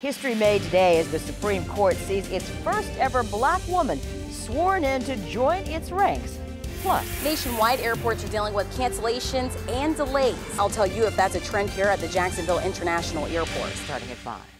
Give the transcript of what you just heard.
History made today as the Supreme Court sees its first ever black woman sworn in to join its ranks. Plus, nationwide airports are dealing with cancellations and delays. I'll tell you if that's a trend here at the Jacksonville International Airport. Starting at 5.